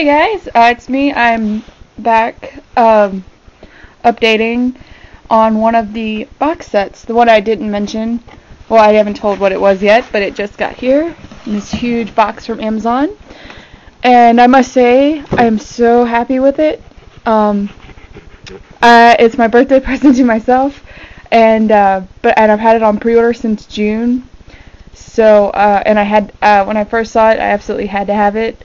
Hey guys, uh, it's me. I'm back um, updating on one of the box sets. The one I didn't mention. Well, I haven't told what it was yet, but it just got here this huge box from Amazon. And I must say, I'm so happy with it. Um, uh, it's my birthday present to myself, and uh, but and I've had it on pre-order since June. So uh, and I had uh, when I first saw it, I absolutely had to have it.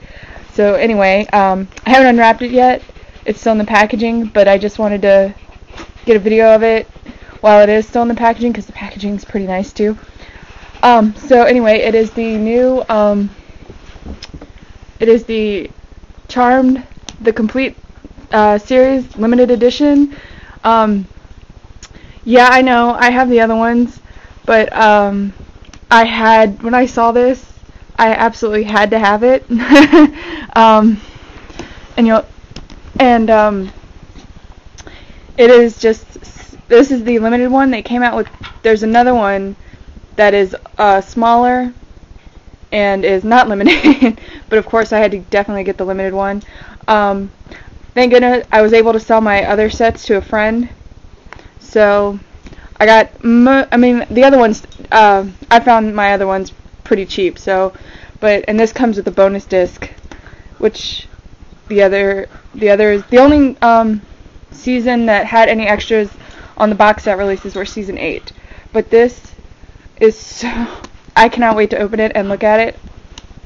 So anyway, um, I haven't unwrapped it yet. It's still in the packaging, but I just wanted to get a video of it while it is still in the packaging because the packaging is pretty nice too. Um, so anyway, it is the new, um, it is the Charmed, the complete uh, series, limited edition. Um, yeah, I know, I have the other ones, but um, I had, when I saw this, I absolutely had to have it. um, and you'll, and um, it is just this is the limited one. They came out with there's another one that is uh, smaller and is not limited, but of course I had to definitely get the limited one. Um, thank goodness I was able to sell my other sets to a friend. So I got, I mean, the other ones, uh, I found my other ones pretty cheap. So, but and this comes with a bonus disc, which the other the others the only um, season that had any extras on the box set releases were season eight. But this is so I cannot wait to open it and look at it.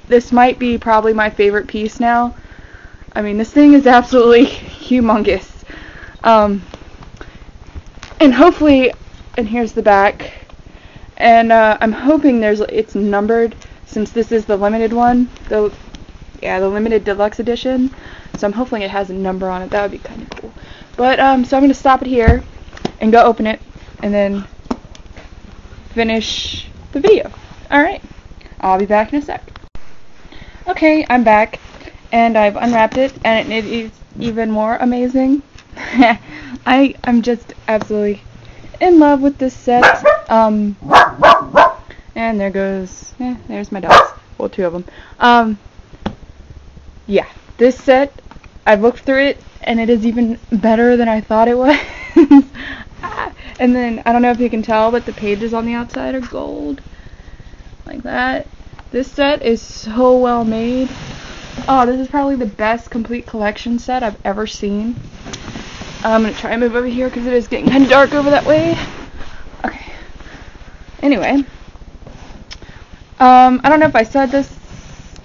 This might be probably my favorite piece now. I mean, this thing is absolutely humongous. Um, and hopefully, and here's the back and uh, I'm hoping there's it's numbered since this is the limited one the yeah the limited deluxe edition so I'm hoping it has a number on it. That would be kind of cool. But um so I'm gonna stop it here and go open it and then finish the video. Alright I'll be back in a sec. Okay I'm back and I've unwrapped it and it is even more amazing. I I'm just absolutely in love with this set. Um, and there goes, eh, there's my dogs. Well, two of them. Um, yeah, this set, I've looked through it, and it is even better than I thought it was. and then, I don't know if you can tell, but the pages on the outside are gold. Like that. This set is so well made. Oh, this is probably the best complete collection set I've ever seen. I'm gonna try and move over here because it is getting kind of dark over that way. Okay. Anyway. Um, I don't know if I said this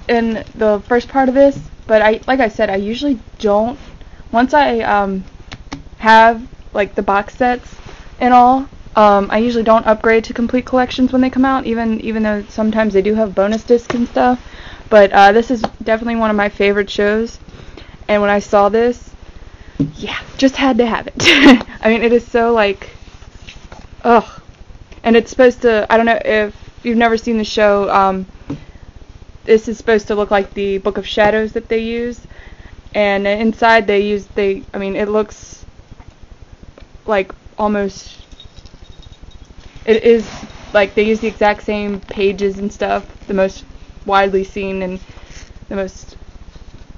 in the first part of this, but I, like I said, I usually don't, once I, um, have, like, the box sets and all, um, I usually don't upgrade to complete collections when they come out, even, even though sometimes they do have bonus discs and stuff, but, uh, this is definitely one of my favorite shows, and when I saw this, yeah, just had to have it. I mean, it is so like, ugh. And it's supposed to, I don't know if you've never seen the show, um, this is supposed to look like the Book of Shadows that they use. And inside they use, they, I mean, it looks like almost, it is like they use the exact same pages and stuff, the most widely seen and the most,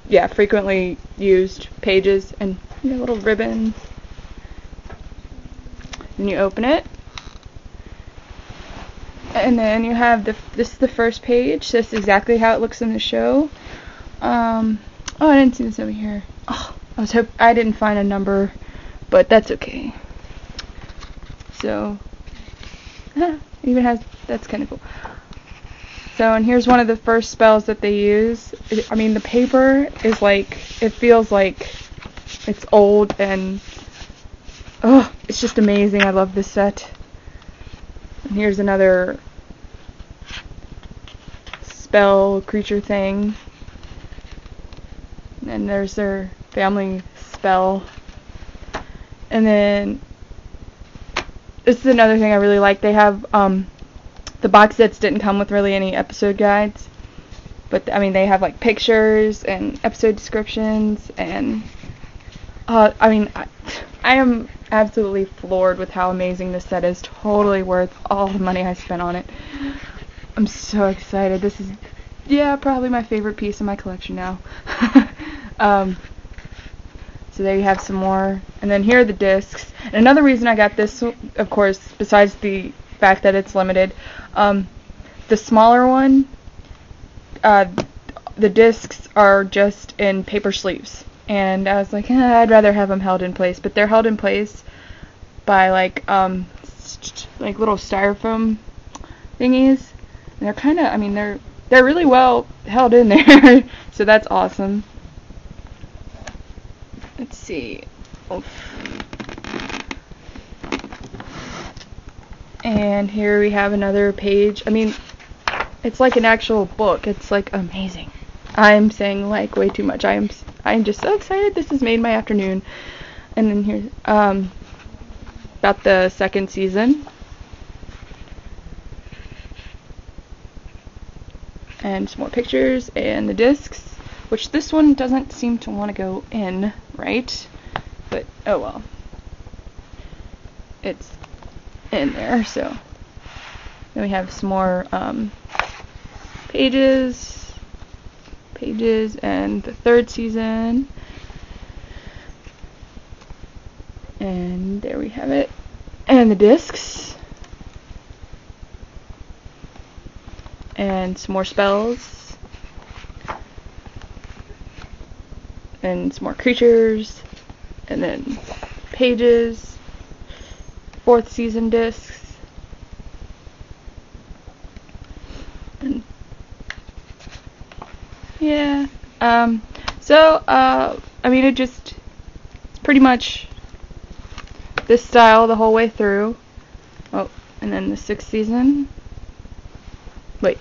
yeah, frequently used pages. And your little ribbon. Then you open it. And then you have the, this is the first page. This is exactly how it looks in the show. Um, oh, I didn't see this over here. Oh, I was hope I didn't find a number, but that's okay. So, it even has, that's kind of cool. So, and here's one of the first spells that they use. I mean, the paper is like, it feels like it's old and oh, it's just amazing. I love this set. And here's another spell creature thing. And there's their family spell. And then this is another thing I really like. They have um, the box sets didn't come with really any episode guides. But I mean they have like pictures and episode descriptions and uh, I mean, I, I am absolutely floored with how amazing this set is. Totally worth all the money I spent on it. I'm so excited. This is, yeah, probably my favorite piece in my collection now. Um, so there you have some more. And then here are the discs. And another reason I got this, of course, besides the fact that it's limited, um, the smaller one, uh, the discs are just in paper sleeves. And I was like, eh, I'd rather have them held in place. But they're held in place by like um, like little styrofoam thingies. They're kind of, I mean, they're they're really well held in there. so that's awesome. Let's see. Oof. And here we have another page. I mean, it's like an actual book. It's like amazing. I'm saying like way too much. I am I'm just so excited. This has made my afternoon. And then here um about the second season. And some more pictures and the discs, which this one doesn't seem to want to go in, right? But oh well. It's in there, so then we have some more um, pages, pages, and the third season. And there we have it. And the discs. And some more spells. And some more creatures. And then pages. Fourth season discs. And yeah. Um, so, uh, I mean, it just it's pretty much this style the whole way through. Oh, and then the sixth season. Wait.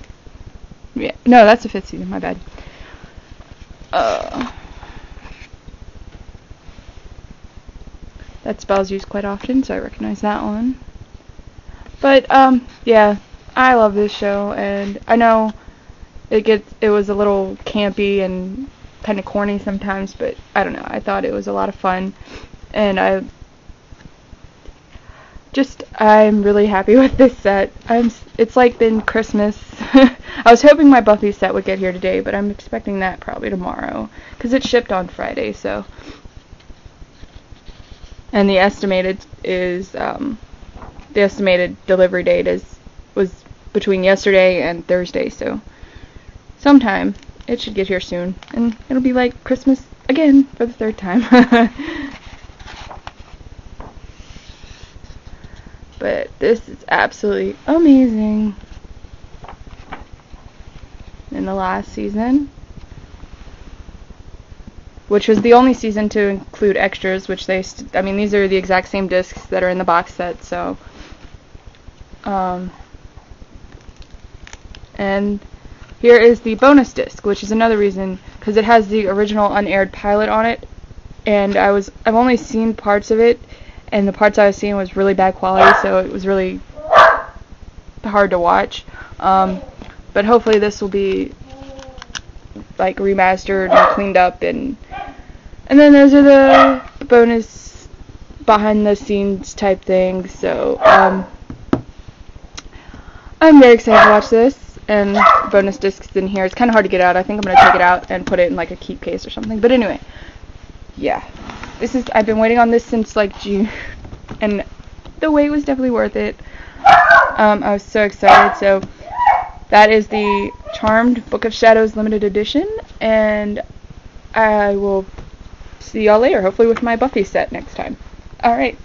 Yeah, no, that's the fifth season. My bad. Uh, that spell's used quite often, so I recognize that one. But um, yeah, I love this show, and I know it gets it was a little campy and kind of corny sometimes, but I don't know. I thought it was a lot of fun, and I just I'm really happy with this set. I'm it's like been Christmas. I was hoping my Buffy set would get here today, but I'm expecting that probably tomorrow cuz it shipped on Friday, so and the estimated is um the estimated delivery date is was between yesterday and Thursday, so sometime it should get here soon and it'll be like Christmas again for the third time. But this is absolutely amazing. In the last season, which was the only season to include extras, which they, I mean, these are the exact same discs that are in the box set, so, um, and here is the bonus disc, which is another reason, because it has the original unaired pilot on it, and I was, I've only seen parts of it, and the parts I was seeing was really bad quality, so it was really hard to watch. Um, but hopefully this will be like remastered and cleaned up, and and then those are the bonus behind the scenes type things. So um, I'm very excited to watch this. And bonus discs in here. It's kind of hard to get out. I think I'm gonna take it out and put it in like a keep case or something. But anyway, yeah this is I've been waiting on this since like June, and the wait was definitely worth it. Um, I was so excited. So that is the Charmed Book of Shadows limited edition, and I will see y'all later. Hopefully with my Buffy set next time. All right.